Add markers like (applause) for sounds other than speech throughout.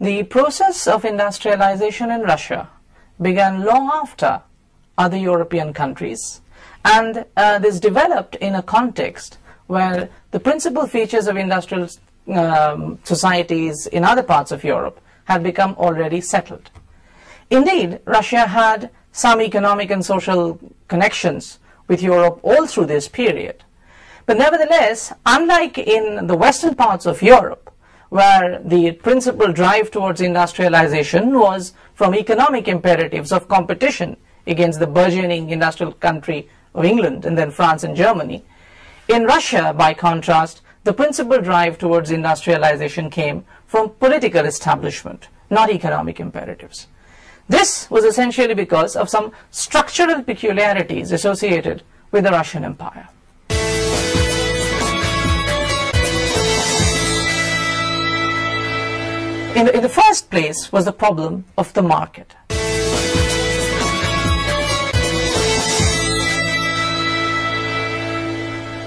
The process of industrialization in Russia began long after other European countries and uh, this developed in a context where the principal features of industrial um, societies in other parts of Europe had become already settled. Indeed, Russia had some economic and social connections with Europe all through this period. But nevertheless, unlike in the western parts of Europe, where the principal drive towards industrialization was from economic imperatives of competition against the burgeoning industrial country of England and then France and Germany, in Russia, by contrast, the principal drive towards industrialization came from political establishment, not economic imperatives. This was essentially because of some structural peculiarities associated with the Russian Empire. In the, in the first place was the problem of the market.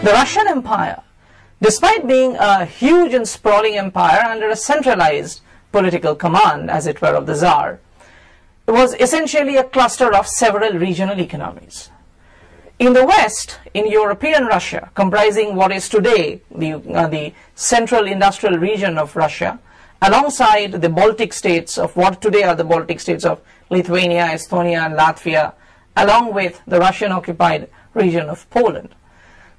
The Russian Empire, despite being a huge and sprawling empire under a centralized political command, as it were, of the Tsar, was essentially a cluster of several regional economies. In the West, in European Russia, comprising what is today the, uh, the central industrial region of Russia, alongside the Baltic states of what today are the Baltic states of Lithuania, Estonia, and Latvia, along with the Russian occupied region of Poland.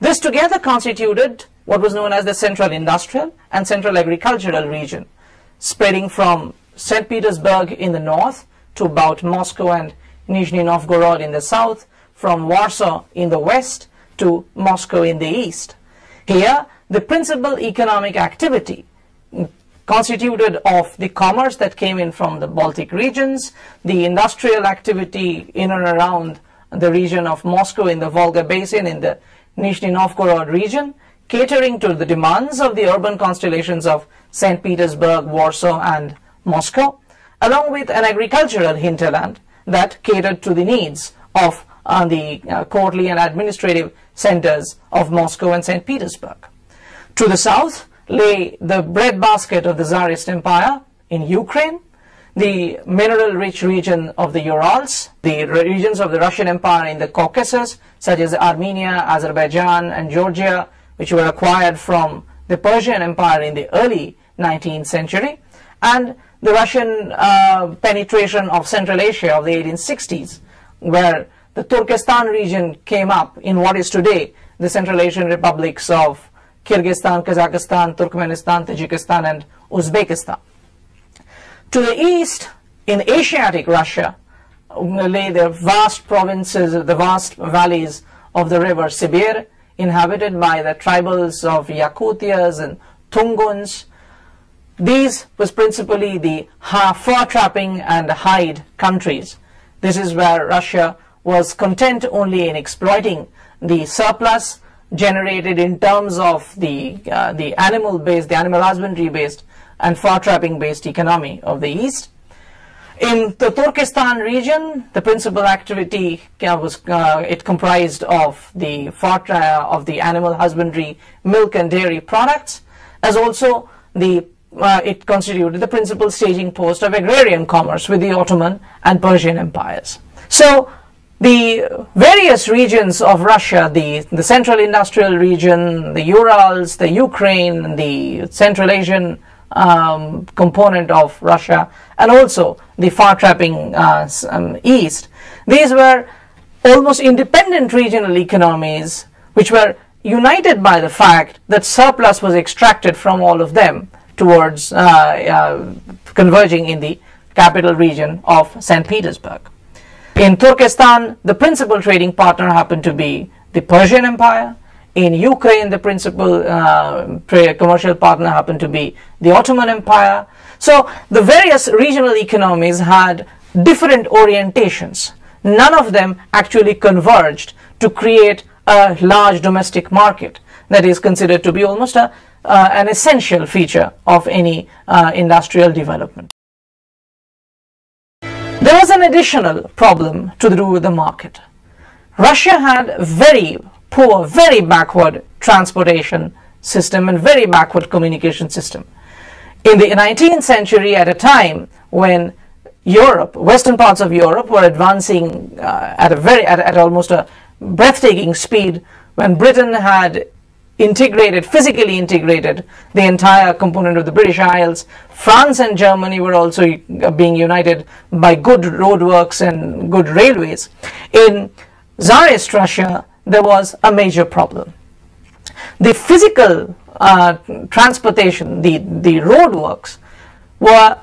This together constituted what was known as the Central Industrial and Central Agricultural region, spreading from St. Petersburg in the north to about Moscow and Nizhny Novgorod in the south, from Warsaw in the west to Moscow in the east. Here, the principal economic activity constituted of the commerce that came in from the Baltic regions, the industrial activity in and around the region of Moscow in the Volga Basin in the Nizhny Novgorod region, catering to the demands of the urban constellations of St. Petersburg, Warsaw, and Moscow, along with an agricultural hinterland that catered to the needs of uh, the uh, courtly and administrative centers of Moscow and St. Petersburg. To the south lay the breadbasket of the Tsarist Empire in Ukraine, the mineral-rich region of the Urals, the regions of the Russian Empire in the Caucasus, such as Armenia, Azerbaijan, and Georgia, which were acquired from the Persian Empire in the early 19th century, and the Russian uh, penetration of Central Asia of the 1860s, where the Turkestan region came up in what is today the Central Asian republics of Kyrgyzstan, Kazakhstan, Turkmenistan, Tajikistan, and Uzbekistan. To the east, in Asiatic Russia, lay the vast provinces, the vast valleys of the river Sibir, inhabited by the tribals of Yakutias and Tunguns. These was principally the fur trapping and hide countries. This is where Russia was content only in exploiting the surplus generated in terms of the, uh, the animal based, the animal husbandry based and fur trapping based economy of the East. In the Turkestan region, the principal activity uh, was uh, it comprised of the fur of the animal husbandry, milk and dairy products, as also the uh, it constituted the principal staging post of agrarian commerce with the Ottoman and Persian empires. So the various regions of Russia, the, the Central Industrial Region, the Urals, the Ukraine, the Central Asian um, component of Russia, and also the far trapping uh, um, east. These were almost independent regional economies which were united by the fact that surplus was extracted from all of them towards uh, uh, converging in the capital region of St. Petersburg. In Turkestan, the principal trading partner happened to be the Persian Empire, in Ukraine, the principal uh, commercial partner happened to be the Ottoman Empire. So the various regional economies had different orientations. None of them actually converged to create a large domestic market that is considered to be almost a, uh, an essential feature of any uh, industrial development. There was an additional problem to do with the market. Russia had very poor, very backward transportation system and very backward communication system. In the 19th century, at a time when Europe, western parts of Europe were advancing uh, at a very, at, at almost a breathtaking speed, when Britain had integrated, physically integrated the entire component of the British Isles. France and Germany were also uh, being united by good roadworks and good railways. In Tsarist Russia, there was a major problem. The physical uh, transportation, the, the roadworks, were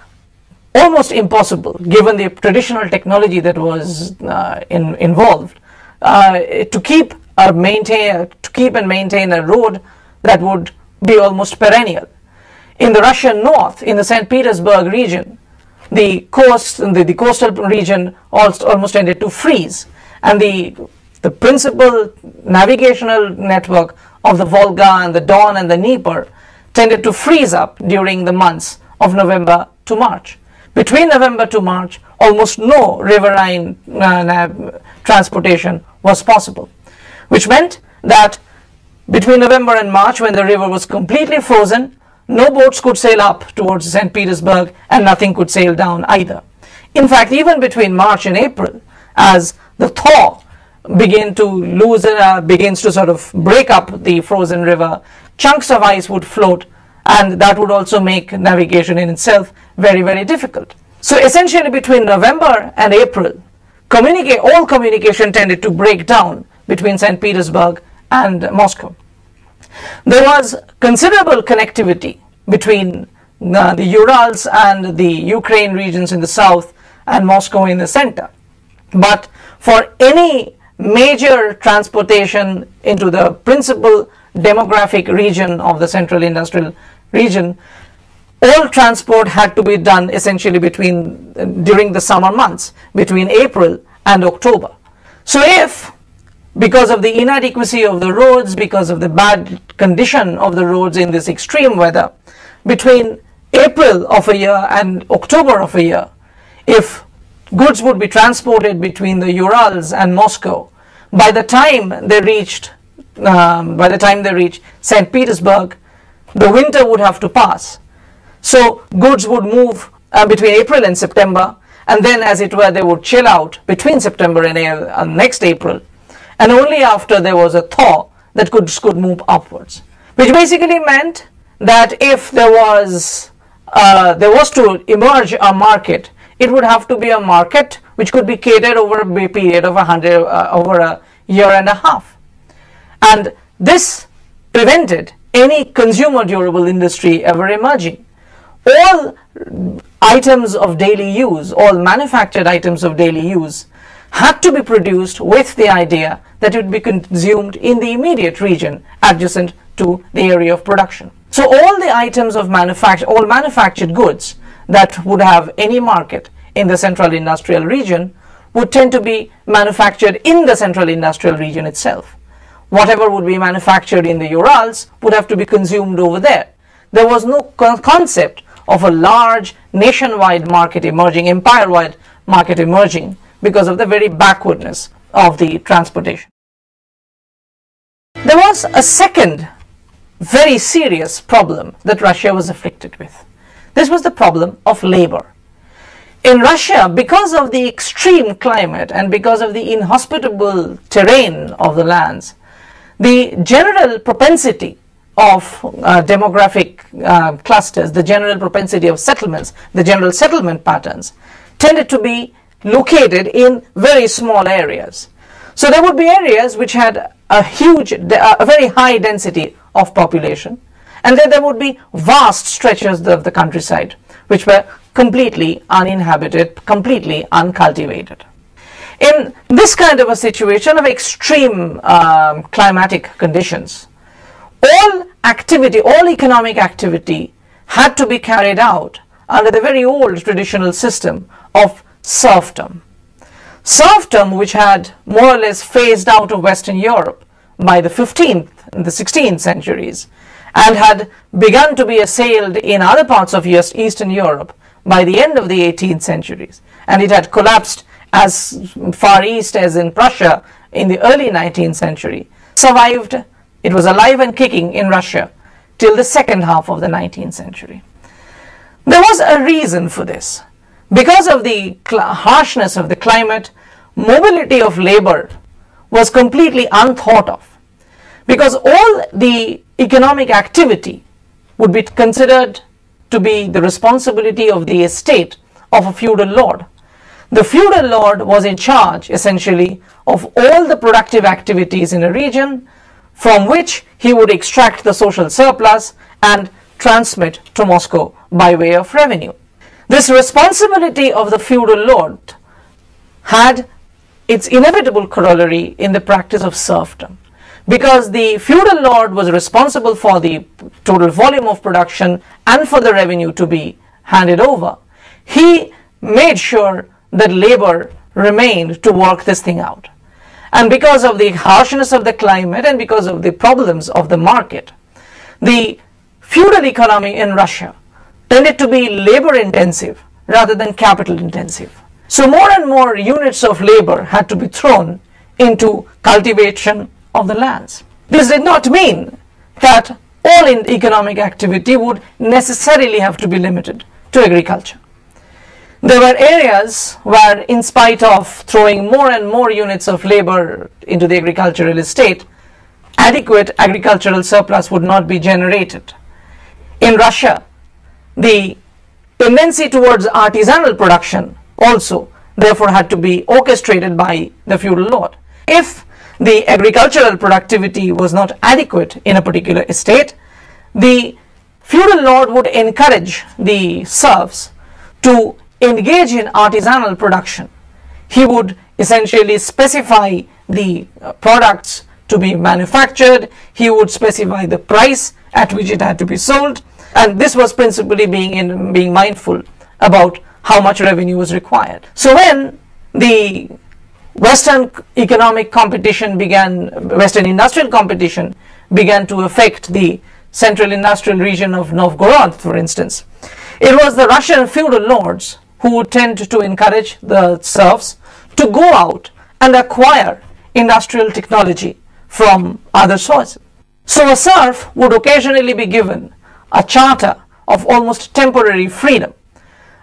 almost impossible given the traditional technology that was uh, in, involved uh, to keep or maintain to keep and maintain a road that would be almost perennial. In the Russian north, in the St. Petersburg region, the coast, the, the coastal region also almost tended to freeze, and the the principal navigational network of the Volga and the Don and the Dnieper tended to freeze up during the months of November to March. Between November to March, almost no riverine uh, transportation was possible which meant that between November and March, when the river was completely frozen, no boats could sail up towards St. Petersburg and nothing could sail down either. In fact, even between March and April, as the thaw begin to lose, uh, begins to sort of break up the frozen river, chunks of ice would float and that would also make navigation in itself very, very difficult. So essentially between November and April, communicate, all communication tended to break down between St. Petersburg and Moscow. There was considerable connectivity between uh, the Urals and the Ukraine regions in the south and Moscow in the center. But for any major transportation into the principal demographic region of the central industrial region, all transport had to be done essentially between during the summer months, between April and October. So if because of the inadequacy of the roads, because of the bad condition of the roads in this extreme weather, between April of a year and October of a year, if goods would be transported between the Urals and Moscow, by the time they reached, um, by the time they reached St. Petersburg, the winter would have to pass. So goods would move uh, between April and September, and then as it were, they would chill out between September and uh, next April and only after there was a thaw that goods could move upwards. Which basically meant that if there was uh, there was to emerge a market, it would have to be a market which could be catered over a period of a hundred uh, over a year and a half, and this prevented any consumer durable industry ever emerging. All items of daily use, all manufactured items of daily use, had to be produced with the idea that it would be consumed in the immediate region adjacent to the area of production. So all the items of manufacture, all manufactured goods that would have any market in the central industrial region would tend to be manufactured in the central industrial region itself. Whatever would be manufactured in the Urals would have to be consumed over there. There was no concept of a large nationwide market emerging, empire-wide market emerging because of the very backwardness of the transportation. There was a second very serious problem that Russia was afflicted with. This was the problem of labor. In Russia, because of the extreme climate and because of the inhospitable terrain of the lands, the general propensity of uh, demographic uh, clusters, the general propensity of settlements, the general settlement patterns, tended to be located in very small areas. So there would be areas which had a huge, a very high density of population, and then there would be vast stretches of the countryside which were completely uninhabited, completely uncultivated. In this kind of a situation of extreme um, climatic conditions, all activity, all economic activity had to be carried out under the very old traditional system of serfdom. Serfdom, which had more or less phased out of Western Europe by the 15th and the 16th centuries, and had begun to be assailed in other parts of Eastern Europe by the end of the 18th centuries, and it had collapsed as far east as in Prussia in the early 19th century, survived, it was alive and kicking in Russia till the second half of the 19th century. There was a reason for this. Because of the harshness of the climate, mobility of labor was completely unthought of. Because all the economic activity would be considered to be the responsibility of the estate of a feudal lord. The feudal lord was in charge essentially of all the productive activities in a region from which he would extract the social surplus and transmit to Moscow by way of revenue. This responsibility of the feudal lord had its inevitable corollary in the practice of serfdom because the feudal lord was responsible for the total volume of production and for the revenue to be handed over. He made sure that labor remained to work this thing out. And because of the harshness of the climate and because of the problems of the market, the feudal economy in Russia tended to be labor intensive rather than capital intensive. So more and more units of labor had to be thrown into cultivation of the lands. This did not mean that all in economic activity would necessarily have to be limited to agriculture. There were areas where, in spite of throwing more and more units of labor into the agricultural estate, adequate agricultural surplus would not be generated. In Russia, the tendency towards artisanal production also therefore had to be orchestrated by the feudal lord. If the agricultural productivity was not adequate in a particular estate, the feudal lord would encourage the serfs to engage in artisanal production. He would essentially specify the uh, products to be manufactured, he would specify the price at which it had to be sold, and this was principally being in, being mindful about how much revenue was required. So when the Western economic competition began, Western industrial competition began to affect the central industrial region of Novgorod, for instance. It was the Russian feudal lords who would tend to encourage the serfs to go out and acquire industrial technology from other sources. So a serf would occasionally be given a charter of almost temporary freedom.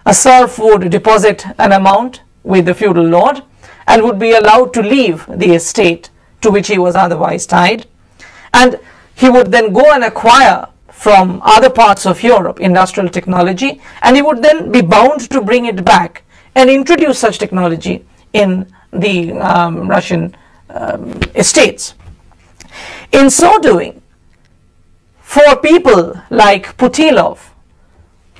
A serf would deposit an amount with the feudal lord and would be allowed to leave the estate to which he was otherwise tied. And he would then go and acquire from other parts of Europe industrial technology and he would then be bound to bring it back and introduce such technology in the um, Russian um, estates. In so doing, for people like Putilov,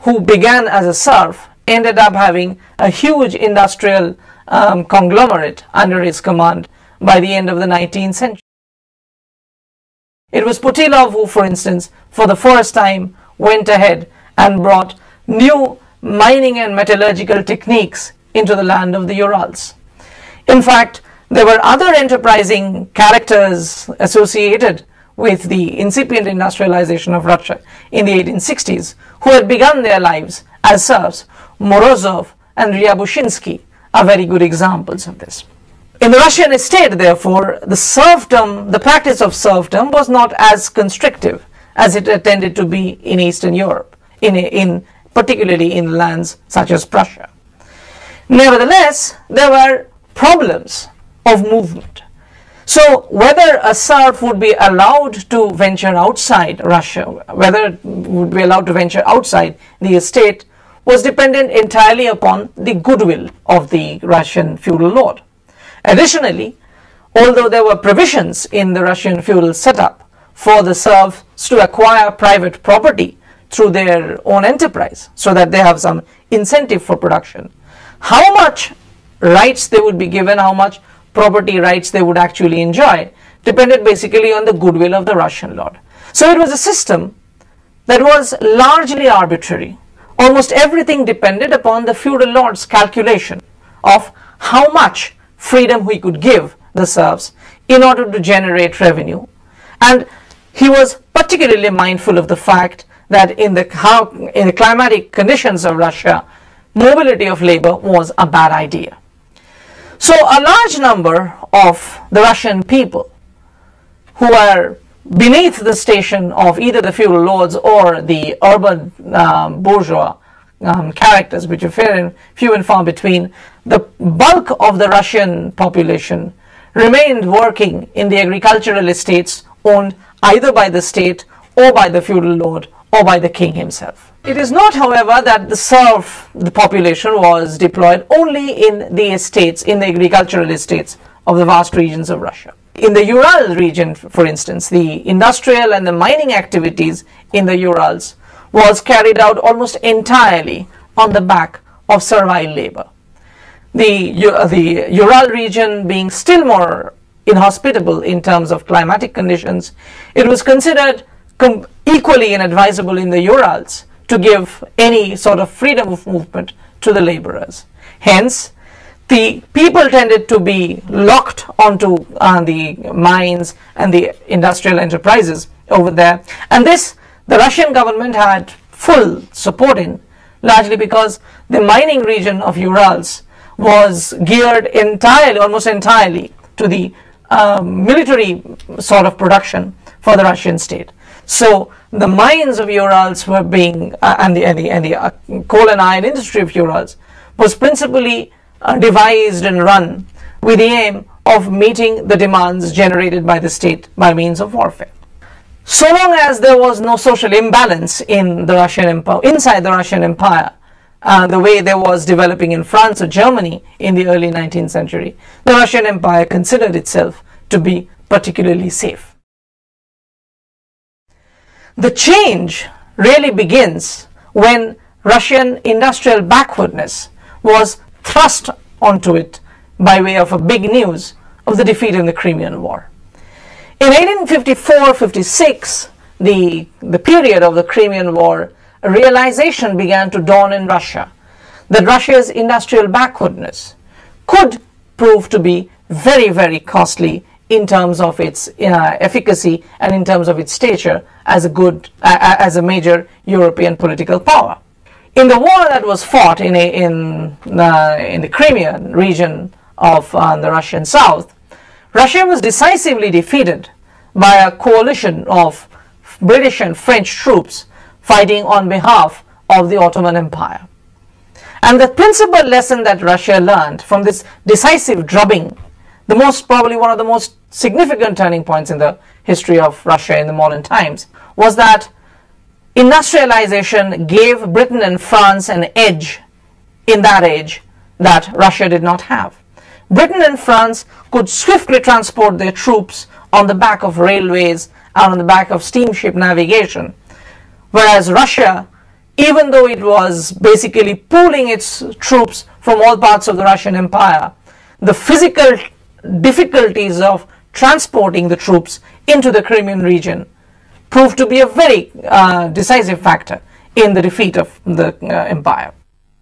who began as a serf, ended up having a huge industrial um, conglomerate under his command by the end of the 19th century. It was Putilov who, for instance, for the first time went ahead and brought new mining and metallurgical techniques into the land of the Urals. In fact, there were other enterprising characters associated with the incipient industrialization of Russia in the 1860s who had begun their lives as serfs. Morozov and Ryabushinsky are very good examples of this. In the Russian estate, therefore, the serfdom, the practice of serfdom was not as constrictive as it tended to be in Eastern Europe, in, in particularly in lands such as Prussia. Nevertheless, there were problems of movement. So whether a serf would be allowed to venture outside Russia, whether it would be allowed to venture outside the estate was dependent entirely upon the goodwill of the Russian feudal lord. Additionally, although there were provisions in the Russian feudal setup for the serfs to acquire private property through their own enterprise so that they have some incentive for production, how much rights they would be given, how much property rights they would actually enjoy depended basically on the goodwill of the Russian lord. So it was a system that was largely arbitrary almost everything depended upon the feudal lord's calculation of how much freedom he could give the serfs in order to generate revenue. And he was particularly mindful of the fact that in the, how, in the climatic conditions of Russia, mobility of labor was a bad idea. So a large number of the Russian people who were beneath the station of either the feudal lords or the urban um, bourgeois um, characters, which are few few and far between, the bulk of the Russian population remained working in the agricultural estates owned either by the state or by the feudal lord or by the king himself. It is not, however, that the serf, the population, was deployed only in the estates, in the agricultural estates of the vast regions of Russia. In the Ural region, for instance, the industrial and the mining activities in the Urals was carried out almost entirely on the back of servile labor. The, uh, the Ural region being still more inhospitable in terms of climatic conditions, it was considered equally inadvisable in the Urals to give any sort of freedom of movement to the laborers. Hence, the people tended to be locked onto uh, the mines and the industrial enterprises over there. And this, the Russian government had full support in, largely because the mining region of Urals was geared entirely, almost entirely, to the uh, military sort of production for the Russian state. So the mines of Urals were being, uh, and the, and the, and the uh, coal and iron industry of Urals was principally uh, devised and run with the aim of meeting the demands generated by the state by means of warfare. So long as there was no social imbalance in the Russian Empire, inside the Russian Empire, uh, the way there was developing in France or Germany in the early 19th century, the Russian Empire considered itself to be particularly safe. The change really begins when Russian industrial backwardness was thrust onto it by way of a big news of the defeat in the Crimean War. In 1854-56, the, the period of the Crimean War, a realization began to dawn in Russia that Russia's industrial backwardness could prove to be very, very costly in terms of its uh, efficacy and in terms of its stature as a good, uh, as a major European political power. In the war that was fought in, a, in, uh, in the Crimean region of uh, the Russian south, Russia was decisively defeated by a coalition of British and French troops fighting on behalf of the Ottoman Empire. And the principal lesson that Russia learned from this decisive drubbing, the most probably one of the most significant turning points in the history of Russia in the modern times, was that industrialization gave Britain and France an edge in that age that Russia did not have. Britain and France could swiftly transport their troops on the back of railways and on the back of steamship navigation, whereas Russia, even though it was basically pooling its troops from all parts of the Russian Empire, the physical difficulties of transporting the troops into the Crimean region proved to be a very uh, decisive factor in the defeat of the uh, empire.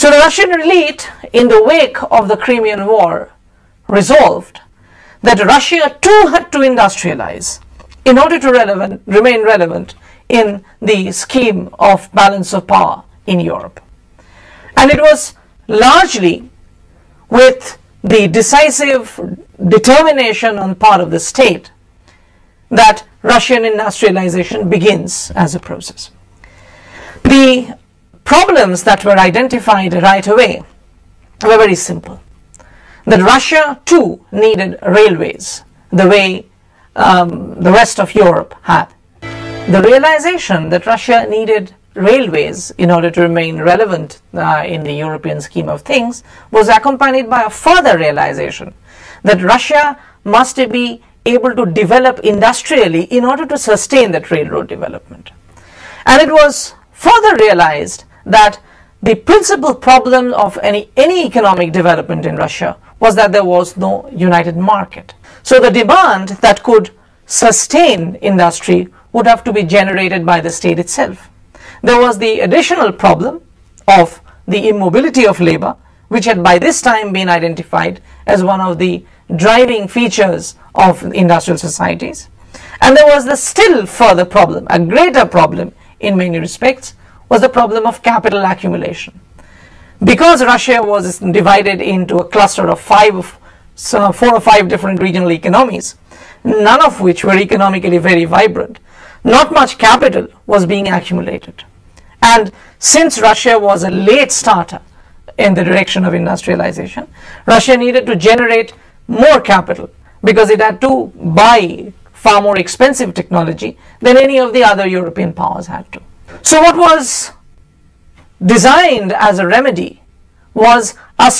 So the Russian elite, in the wake of the Crimean War, resolved that Russia too had to industrialize in order to relevant, remain relevant in the scheme of balance of power in Europe. And it was largely with the decisive determination on part of the state that Russian industrialization begins as a process. The problems that were identified right away were very simple. That Russia too needed railways the way um, the rest of Europe had. The realization that Russia needed railways in order to remain relevant uh, in the European scheme of things was accompanied by a further realization that Russia must be able to develop industrially in order to sustain that railroad development. And it was further realized that the principal problem of any, any economic development in Russia was that there was no united market. So the demand that could sustain industry would have to be generated by the state itself. There was the additional problem of the immobility of labor, which had by this time been identified as one of the driving features of industrial societies. And there was the still further problem, a greater problem in many respects, was the problem of capital accumulation. Because Russia was divided into a cluster of five, four or five different regional economies, none of which were economically very vibrant, not much capital was being accumulated. And since Russia was a late starter in the direction of industrialization, Russia needed to generate more capital because it had to buy far more expensive technology than any of the other European powers had to. So what was designed as a remedy was a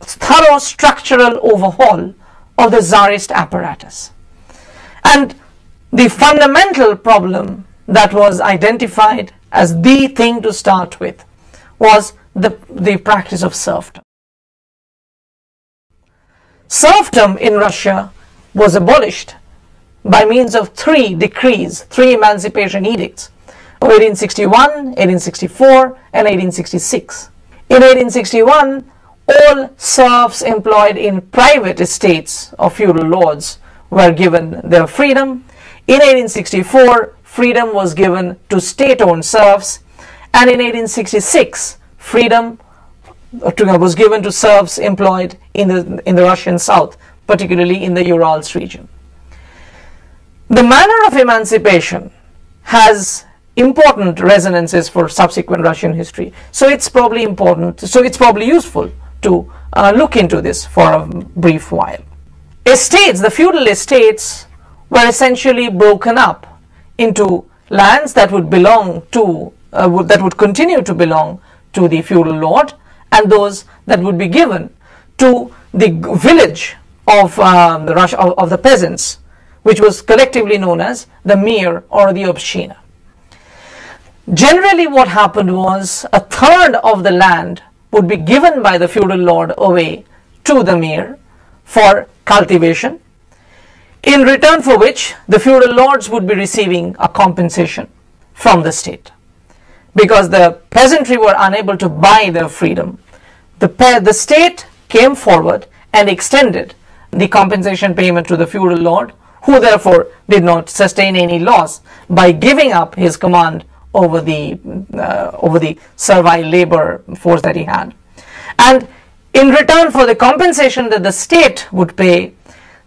thorough structural overhaul of the Tsarist apparatus. And the fundamental problem that was identified as the thing to start with was the, the practice of serfdom. Serfdom in Russia was abolished by means of three decrees, three emancipation edicts of 1861, 1864 and 1866. In 1861, all serfs employed in private estates of feudal lords were given their freedom. In 1864, freedom was given to state-owned serfs and in 1866, freedom was given to serfs employed in the, in the Russian south, particularly in the Urals region. The manner of emancipation has important resonances for subsequent Russian history. So it's probably important, so it's probably useful to uh, look into this for a brief while. Estates, the feudal estates were essentially broken up into lands that would belong to, uh, would, that would continue to belong to the feudal lord and those that would be given to the village of um, the Rush, of, of the peasants which was collectively known as the Mir or the Obshchina. Generally what happened was a third of the land would be given by the feudal lord away to the Mir for cultivation, in return for which the feudal lords would be receiving a compensation from the state. Because the peasantry were unable to buy their freedom, the, the state came forward and extended the compensation payment to the feudal lord who therefore did not sustain any loss by giving up his command over the uh, over the servile labor force that he had and in return for the compensation that the state would pay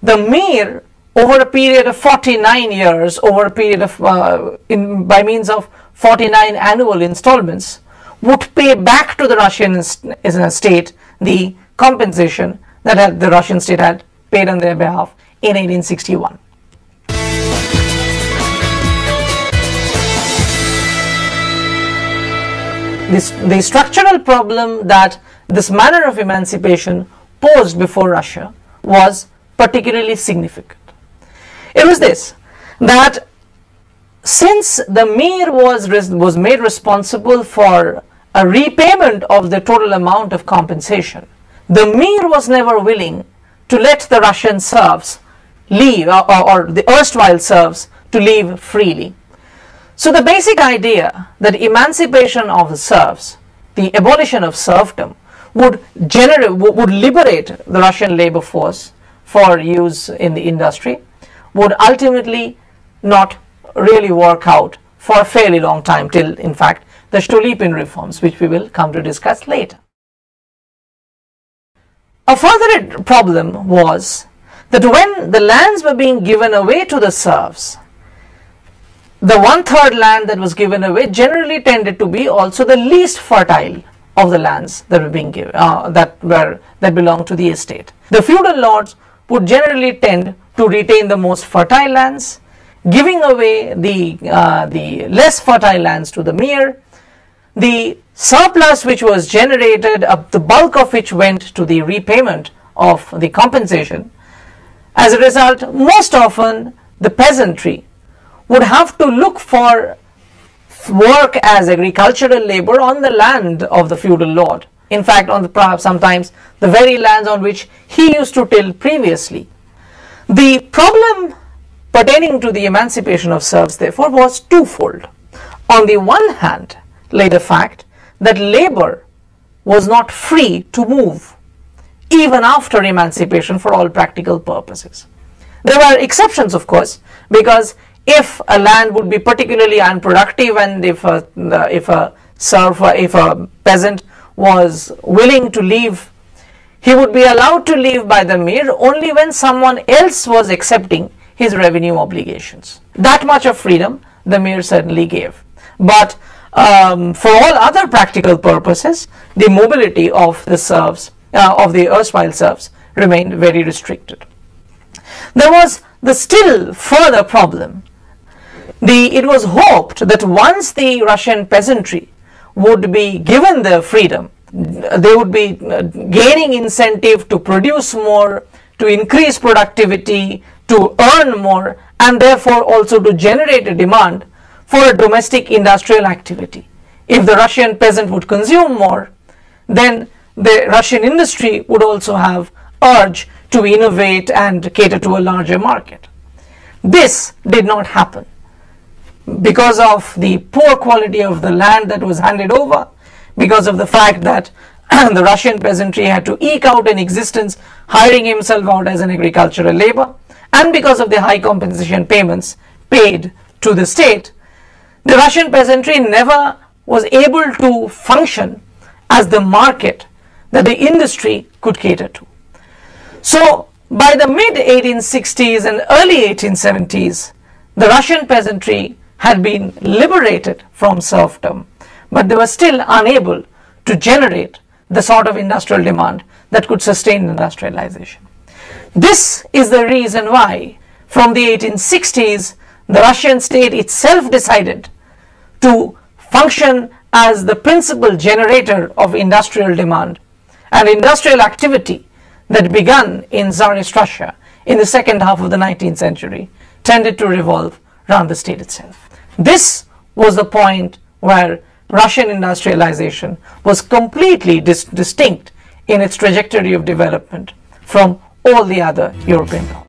the mir over a period of 49 years over a period of uh, in by means of 49 annual installments would pay back to the russian state the compensation that the russian state had paid on their behalf in 1861 this, the structural problem that this manner of emancipation posed before Russia was particularly significant. It was this, that since the Mir was, was made responsible for a repayment of the total amount of compensation, the Mir was never willing to let the Russian serfs leave, or, or the erstwhile serfs to leave freely. So the basic idea that emancipation of the serfs, the abolition of serfdom, would generate, would liberate the Russian labor force for use in the industry, would ultimately not really work out for a fairly long time till, in fact, the Stolypin reforms, which we will come to discuss later. A further problem was that when the lands were being given away to the serfs, the one third land that was given away generally tended to be also the least fertile of the lands that were being given uh, that were that belonged to the estate. The feudal lords would generally tend to retain the most fertile lands, giving away the uh, the less fertile lands to the Mir. The surplus which was generated, uh, the bulk of which went to the repayment of the compensation. As a result, most often the peasantry would have to look for work as agricultural labor on the land of the feudal lord. In fact, on the perhaps sometimes the very lands on which he used to till previously. The problem pertaining to the emancipation of serfs, therefore, was twofold. On the one hand, lay the fact that labor was not free to move even after emancipation for all practical purposes. There were exceptions, of course, because if a land would be particularly unproductive and if a, if a serfer, if a peasant was willing to leave, he would be allowed to leave by the mir only when someone else was accepting his revenue obligations. That much of freedom the mir certainly gave. But um, for all other practical purposes, the mobility of the serfs, uh, of the erstwhile serfs, remained very restricted. There was the still further problem. The, it was hoped that once the Russian peasantry would be given their freedom, they would be uh, gaining incentive to produce more, to increase productivity, to earn more, and therefore also to generate a demand for a domestic industrial activity. If the Russian peasant would consume more, then the Russian industry would also have urge to innovate and cater to a larger market. This did not happen because of the poor quality of the land that was handed over, because of the fact that (clears throat) the Russian peasantry had to eke out an existence hiring himself out as an agricultural labor, and because of the high compensation payments paid to the state, the Russian peasantry never was able to function as the market that the industry could cater to. So by the mid 1860s and early 1870s, the Russian peasantry had been liberated from serfdom, but they were still unable to generate the sort of industrial demand that could sustain industrialization. This is the reason why from the 1860s the Russian state itself decided to function as the principal generator of industrial demand and industrial activity that began in Tsarist Russia in the second half of the 19th century tended to revolve around the state itself. This was the point where Russian industrialization was completely dis distinct in its trajectory of development from all the other European powers.